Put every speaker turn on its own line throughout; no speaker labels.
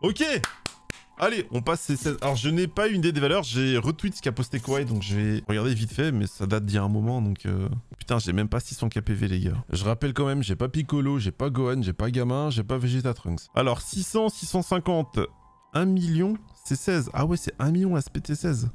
Ok Allez, on passe ces 16. Alors, je n'ai pas une idée des valeurs. J'ai retweet ce qu'a posté Kawhi, donc je vais regarder vite fait, mais ça date d'il y a un moment, donc... Euh... Putain, j'ai même pas 600 KPV, les gars. Je rappelle quand même, j'ai pas Piccolo, j'ai pas Gohan, j'ai pas Gamin, j'ai pas Vegeta Trunks. Alors, 600, 650, 1 million, c'est 16. Ah ouais, c'est 1 million SPT16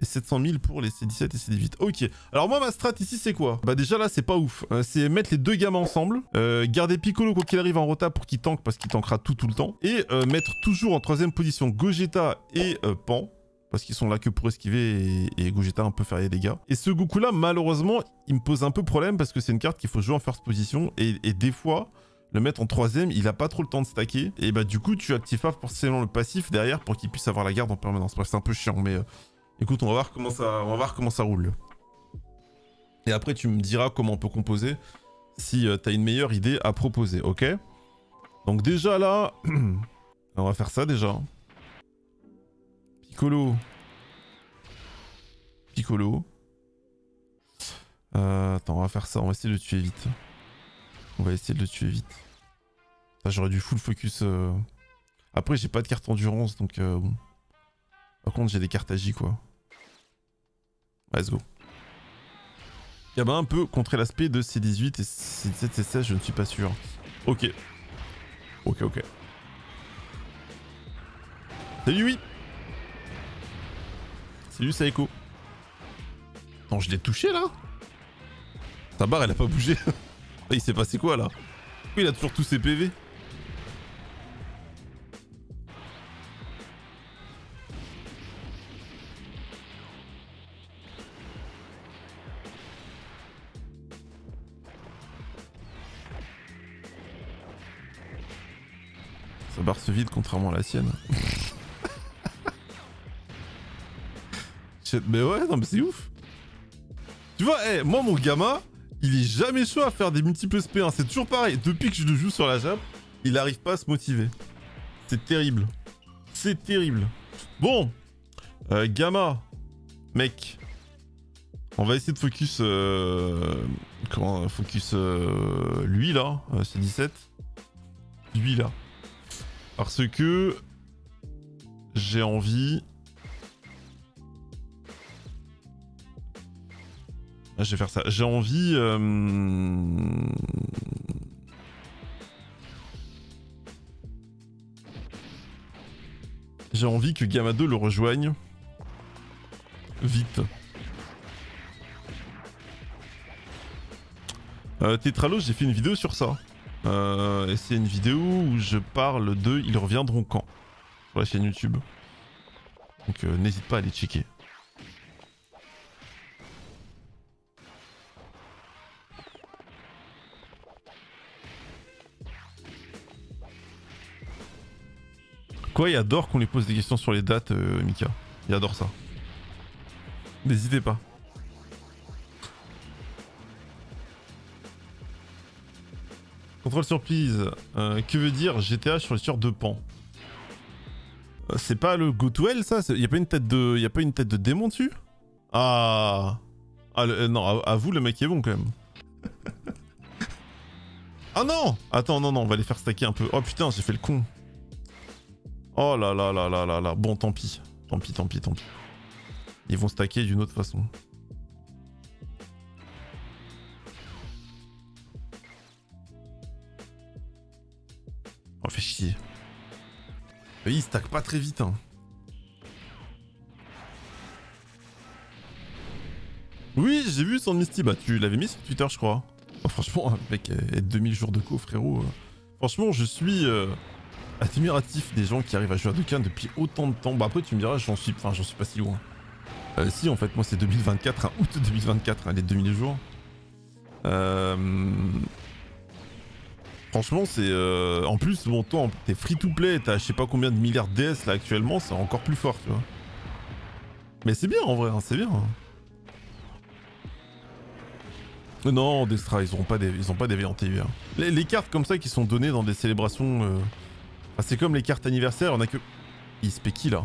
et 700 000 pour les C17 et C18. Ok. Alors moi ma strat ici c'est quoi? Bah déjà là c'est pas ouf. Euh, c'est mettre les deux gamins ensemble, euh, garder Piccolo quoi qu'il arrive en rota pour qu'il tank parce qu'il tankera tout tout le temps, et euh, mettre toujours en troisième position Gogeta et Pan. Parce qu'ils sont là que pour esquiver et, Gogeta un peu faire les dégâts. Et ce Goku là malheureusement il me pose un peu problème parce que c'est une carte qu'il faut jouer en first position et, et des fois le mettre en troisième, il a pas trop le temps de stacker. Et bah du coup, tu actives pas forcément le passif derrière pour qu'il puisse avoir la garde en permanence. Bref, c'est un peu chiant, mais Écoute, on va voir comment ça, roule. Et après, tu me diras comment on peut composer si euh, t'as une meilleure idée à proposer, ok? Donc déjà là, on va faire ça déjà. Piccolo. Piccolo. Euh, attends, on va faire ça, on va essayer de le tuer vite. On va essayer de le tuer vite. J'aurais dû full focus. Euh. Après, j'ai pas de carte endurance, donc... Par contre, j'ai des cartes agies, quoi. Let's go. Il y a un peu contrer l'aspect de C18 et C17, C16, je ne suis pas sûr. Ok. Ok, ok. Salut, oui Salut, Saeko. Non, je l'ai touché, là? Sa barre, elle a pas bougé. Il s'est passé quoi, là? Il a toujours tous ses PV contrairement à la sienne. mais ouais, non mais c'est ouf. Tu vois, hey, moi mon gamin, il est jamais chaud à faire des multiples SP1. C'est toujours pareil. Depuis que je le joue sur la jab, il arrive pas à se motiver. C'est terrible. C'est terrible. Bon. Euh, Gamma. Mec. On va essayer de focus... Euh, comment Focus... Euh, lui là. c'est 17. Lui là. Parce que j'ai envie... Ah, je vais faire ça. J'ai envie... Euh, j'ai envie que Gamma 2 le rejoigne. Vite. Euh, j'ai fait une vidéo sur ça. Euh, et c'est une vidéo où je parle de Ils reviendront quand? Sur la chaîne YouTube. Donc euh, n'hésite pas à aller checker. Quoi, il adore qu'on lui pose des questions sur les dates, euh, Mika? Il adore ça. N'hésitez pas. Contrôle surprise. Euh, que veut dire GTA sur sur de pan euh, C'est pas le go to hell ça Y'a a pas une tête de, y a pas une tête de démon dessus Ah, ah euh, non, à, vous le mec est bon quand même. ah non Attends, non, non, on va les faire stacker un peu. Oh putain, j'ai fait le con. Oh là là là là là là. Bon, tant pis. Tant pis, tant pis, tant pis. Ils vont stacker d'une autre façon. Il stack pas très vite, hein. Oui, j'ai vu son Misty. Bah, tu l'avais mis sur Twitter, je crois. Oh, franchement, mec, 2000 jours de co, frérot. Euh. Franchement, je suis euh, admiratif des gens qui arrivent à jouer à Dokkan depuis autant de temps. Bah, après, tu me diras, j'en suis, suis pas si loin. Euh, si, en fait, moi, c'est 2024, août 2024, hein, les 2000 jours. Euh... Franchement, c'est... Euh, en plus, bon, toi, t'es free-to-play, t'as je sais pas combien de milliards de DS là actuellement, c'est encore plus fort, tu vois. Mais c'est bien en vrai, hein, c'est bien. Non, Destra, ils ont pas des, ils ont pas des TV. Hein. Les, cartes comme ça qui sont données dans des célébrations... Euh, c'est comme les cartes anniversaires, on a que... Il se qui là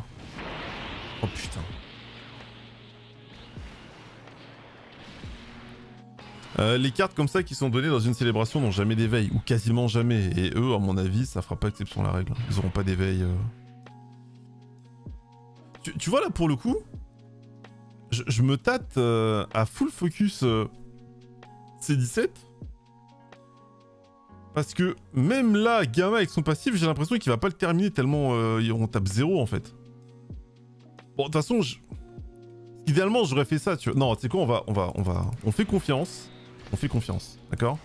Oh putain. Euh, les cartes comme ça qui sont données dans une célébration n'ont jamais d'éveil, ou quasiment jamais. Et eux, à mon avis, ça fera pas exception à la règle. Ils auront pas d'éveil. Euh. Tu, vois là pour le coup, je, me tâte euh, à full focus euh, C17. Parce que même là, Gamma avec son passif, j'ai l'impression qu'il va pas le terminer tellement on tape 0 en fait. Bon, de toute façon, idéalement, j'aurais fait ça. Non, tu sais quoi, on va, on va, on va... On fait confiance. On fait confiance, d'accord?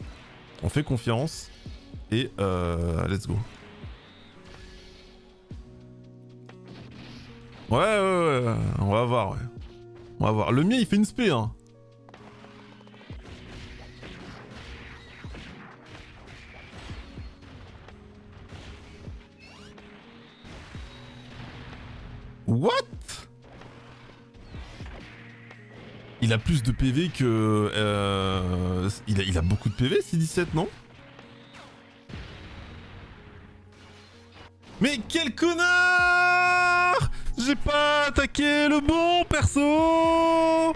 On fait confiance. Et euh, let's go. Ouais, ouais, ouais, on va voir, ouais. On va voir. Le mien, il fait une spé, hein. Plus de PV que... Euh, il, a, il a beaucoup de PV, C17, non? Mais quel connard! J'ai pas attaqué le bon perso!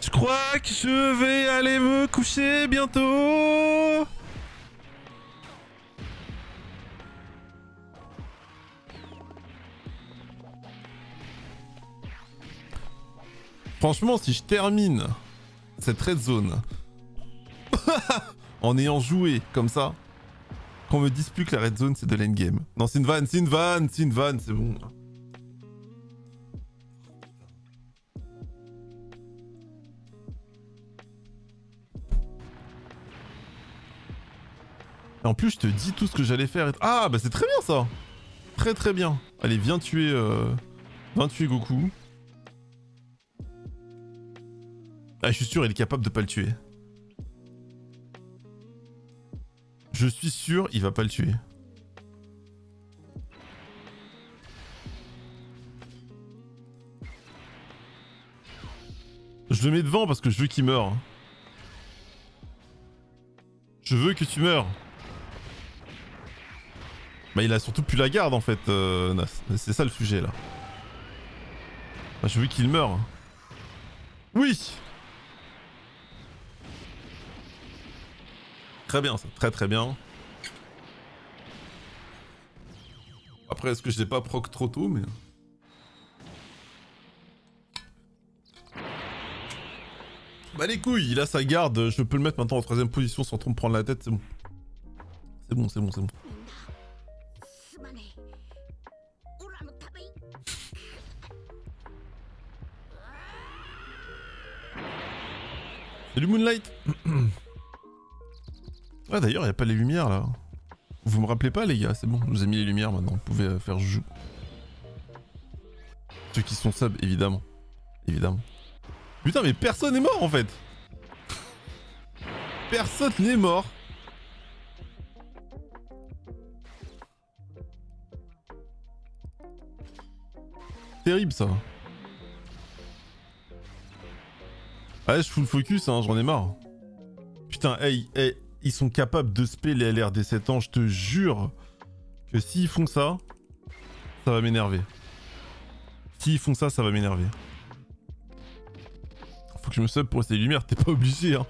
Je crois que je vais aller me coucher bientôt Franchement, si je termine cette red zone en ayant joué comme ça, qu'on me dise plus que la red zone c'est de l'endgame. Non, c'est une vanne, c'est une vanne, c'est une vanne, c'est bon. Et en plus, je te dis tout ce que j'allais faire. Ah, bah c'est très bien ça Très très bien. Allez, viens tuer... Euh... Viens tuer Goku. Ah, je suis sûr, il est capable de pas le tuer. Je suis sûr, il va pas le tuer. Je le mets devant parce que je veux qu'il meure. Je veux que tu meurs. Bah il a surtout plus la garde en fait, euh, C'est ça le sujet là. Je veux qu'il meure. Oui Très bien, ça. Très très bien. Après, est-ce que je l'ai pas proc trop tôt, mais... Bah les couilles, il a sa garde, je peux le mettre maintenant en troisième position sans trop me prendre la tête, c'est bon. C'est bon, c'est bon, c'est bon. Salut Moonlight Ah d'ailleurs, il a pas les lumières là. Vous me rappelez pas les gars, c'est bon, je vous ai mis les lumières maintenant, vous pouvez euh, faire joujou. Ceux qui sont sub, évidemment. Évidemment. Putain, mais personne n'est mort en fait Personne n'est mort Terrible ça. Ah, je full focus, hein, j'en ai marre. Putain, hey, hey, ils sont capables de spé les LR des 7 ans, je te jure que s'ils font ça, ça va m'énerver. S'ils font ça, ça va m'énerver. Faut que je me sub pour rester les lumières, t'es pas obligé hein.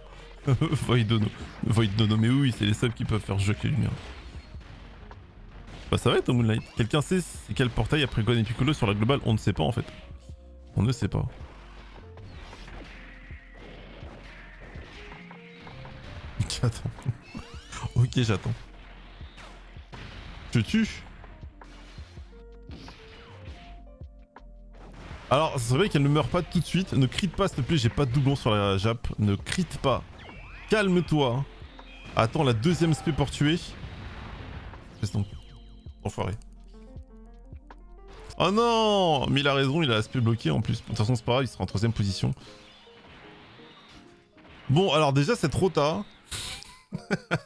Void Dono. Void Dono, mais oui, c'est les subs qui peuvent faire jeu avec les lumières. Bah ça va être au Moonlight. Quelqu'un sait quel portail après Gon et Piccolo sur la globale? On ne sait pas en fait. On ne sait pas. J'attends. ok, j'attends. Je tue. Alors, c'est vrai qu'elle ne meurt pas tout de suite. Ne crite pas, s'il te plaît, j'ai pas de doublon sur la Jap. Ne crite pas. Calme-toi. Attends la deuxième spé pour tuer. Donc. Enfoiré. Oh non Mais il a raison, il a l'aspect bloqué en plus. De toute façon, c'est pas grave, il sera en troisième position. Bon, alors déjà, c'est trop tard.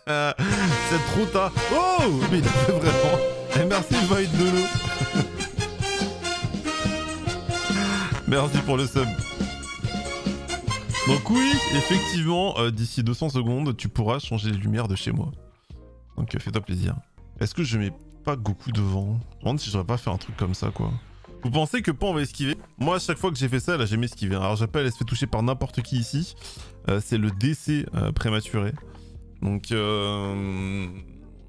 C'est trop tard. Oh Mais il a fait vraiment. Et eh, merci Void de merci pour le sub. Donc oui, effectivement, euh, d'ici 200 secondes, tu pourras changer les lumières de chez moi. Donc euh, fais-toi plaisir. Est-ce que je mets pas Goku devant? Je me demande si je devrais pas faire un truc comme ça, quoi. Vous pensez que Pan va esquiver? Moi, à chaque fois que j'ai fait ça, là, j'ai jamais esquivé. Alors j'appelle, elle se fait toucher par n'importe qui ici. Euh, c'est le décès prématuré. Donc, euh,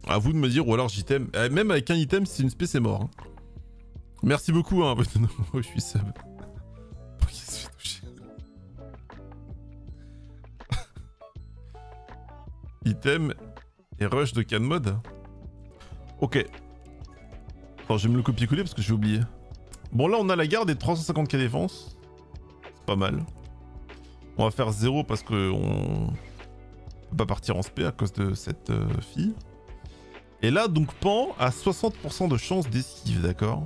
à vous de me dire, ou alors j'item. Eh, même avec un item, si c'est une spé, c'est mort. Hein. Merci beaucoup, hein. je suis sub. Item et rush de can mode. Ok. Attends, je vais me le copier-coller parce que j'ai oublié. Bon, là, on a la garde et 350k défense. C'est pas mal. On va faire 0 parce que on pas partir en spé à cause de cette euh, fille. Et là, donc, Pan a 60% de chance d'esquive, d'accord?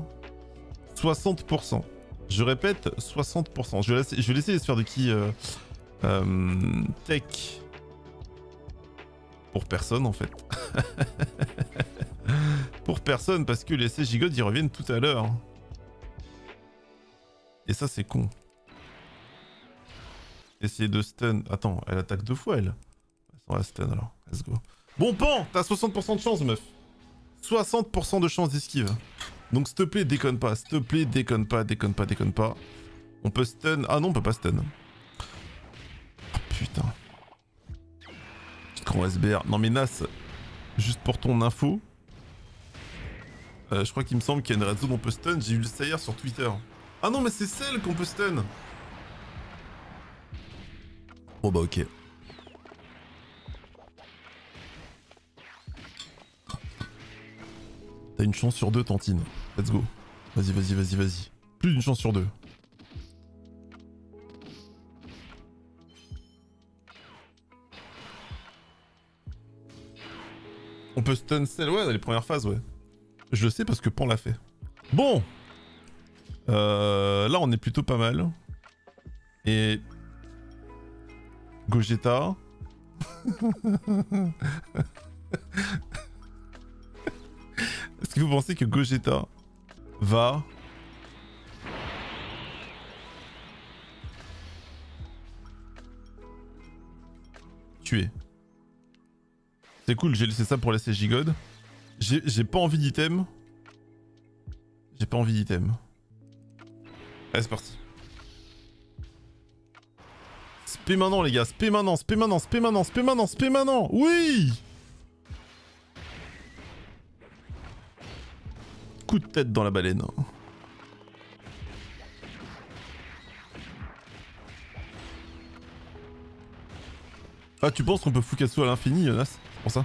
60%. Je répète, 60%. Je vais, laisser, je vais de qui euh, euh, Tech. Pour personne, en fait. Pour personne, parce que les CJ ils reviennent tout à l'heure. Et ça, c'est con. Essayer de stun. Attends, elle attaque deux fois, elle. On va stun alors. Let's go. Bon, Pan, t'as 60% de chance, meuf. 60% de chance d'esquive. Donc, s'il te plaît, déconne pas. S'il te plaît, déconne pas, déconne pas, déconne pas. On peut stun. Ah non, on peut pas stun. Oh, putain. Grand SBR. Non, mais Nas, juste pour ton info. Euh, je crois qu'il me semble qu'il y a une red zone où on peut stun. J'ai vu ça hier sur Twitter. Ah non, mais c'est celle qu'on peut stun. Oh bah ok. T'as une chance sur deux, Tantine. Let's go. Vas-y, vas-y, vas-y, vas-y. Plus d'une chance sur deux. On peut stun celle, ouais, dans les premières phases, ouais. Je le sais parce que Pan l'a fait. Bon euh, Là, on est plutôt pas mal. Et... Gogeta. vous pensez que Gogeta va... Tuer? C'est cool, j'ai laissé ça pour laisser Gigod. J'ai pas envie d'item. J'ai pas envie d'item. Allez, c'est parti. Spé maintenant, les gars. Spé maintenant, spé maintenant, spé maintenant, spé maintenant, spé maintenant. Oui coup de tête dans la baleine. Ah, tu penses qu'on peut Fukasu à l'infini, Nas C'est pour ça?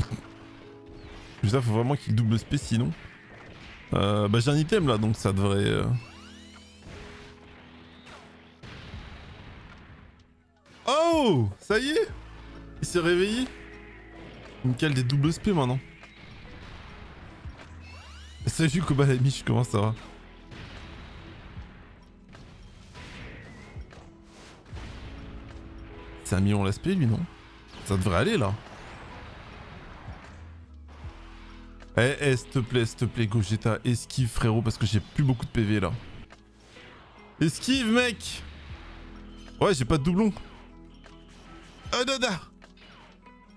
Ça, faut vraiment qu'il double spé sinon. Euh, bah, j'ai un item là, donc ça devrait. Euh. Oh Ça y est Il s'est réveillé Il me cale des doubles spé maintenant. Salut Kobalamiche, comment ça va C'est un million l'aspect lui non? Ça devrait aller là. Eh, eh, s'il te plaît, s'il te plaît, Gogeta, esquive frérot, parce que j'ai plus beaucoup de PV là. Esquive mec Ouais, j'ai pas de doublon. Non, non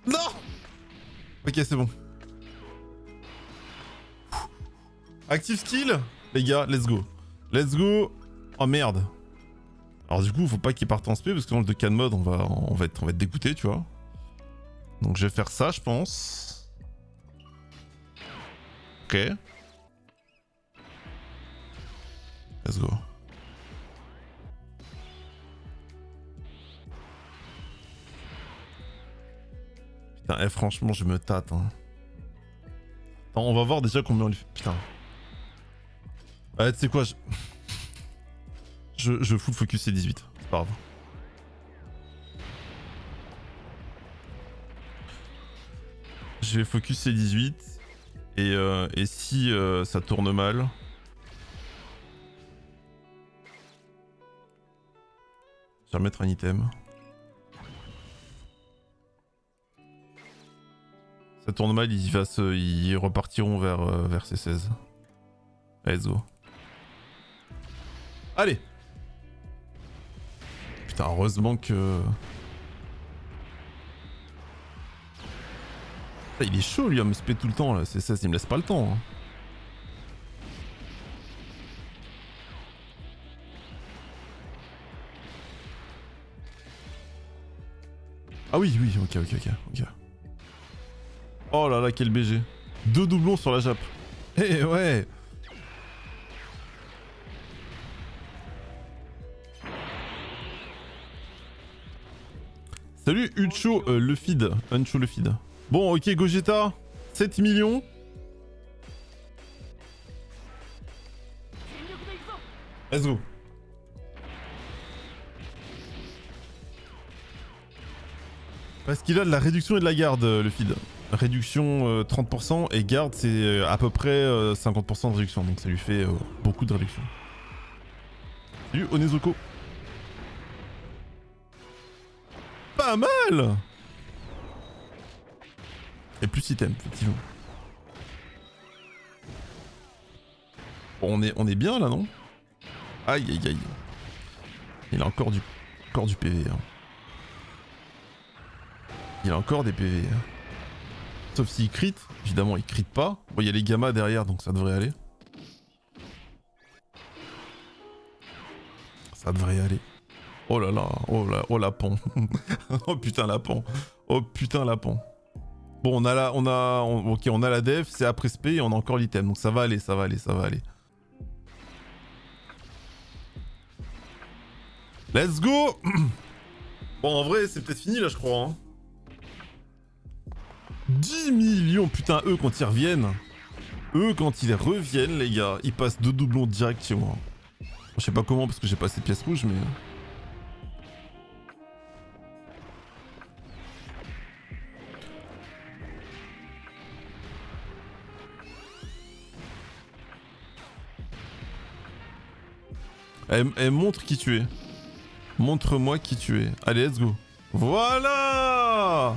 Non Ok, c'est bon. Active skill Les gars, let's go. Let's go. Oh merde. Alors du coup, faut pas qu'il parte en spé parce que dans le de can mode, on va, on va, être, on va être dégoûté, tu vois. Donc je vais faire ça, je pense. Ok. Let's go. Putain, eh, franchement, je me tâte. Hein. Attends, on va voir déjà combien on lui fait. Putain. Ouais, tu sais quoi, je... je... Fous le focus C18, c'est pas grave. Je vais focus C18. Et, euh, et si euh, ça tourne mal... Je vais remettre un item. Ça tourne mal, ils, repartiront vers, euh, vers C16. Let's go. Allez Putain, heureusement que... il est chaud lui à me spé tout le temps là, c'est ça, il me laisse pas le temps. Hein. Ah oui, oui, ok, ok, ok, ok. Oh là là, quel BG. Deux doublons sur la jappe. Eh ouais Salut Ucho euh, le feed. Uncho le feed. Bon, ok, Gogeta. 7 millions. Let's go. Parce qu'il a de la réduction et de la garde, euh, le feed. Réduction euh, 30% et garde c'est euh, à peu près euh, 50% de réduction. Donc ça lui fait euh, beaucoup de réduction. Salut Onezoko. Mal Et plus item, effectivement. Bon, on est, on est bien là, non? Aïe aïe aïe. Il a encore du, encore du PV. hein. Il a encore des PV. hein. Sauf s'il crit. Évidemment, il crit pas. Bon, il y a les gammas derrière, donc ça devrait aller. Ça devrait aller. Oh là là, oh là, oh la pont. oh putain la pont. Oh putain la pont. Bon, on a la, on a, ok, on a la def, c'est après spé et on a encore l'item, donc ça va aller, ça va aller, ça va aller. Let's go Bon, en vrai, c'est peut-être fini là, je crois. hein. 10 millions, putain, eux quand ils reviennent. Eux quand ils reviennent, les gars, ils passent deux doublons direct chez moi. Je sais pas comment parce que j'ai pas assez de pièces rouges, mais. Eh, montre qui tu es. Montre-moi qui tu es. Allez, let's go. Voilà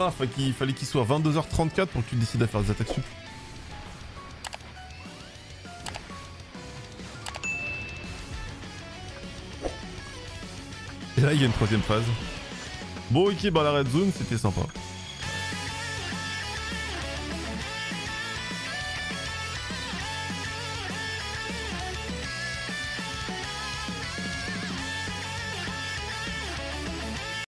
Ah, qu'il- fallait qu'il soit 22h34 pour que tu décides à faire des attaques sup. Et là, il y a une troisième phase. Bon, ok, bah la red zone, c'était sympa.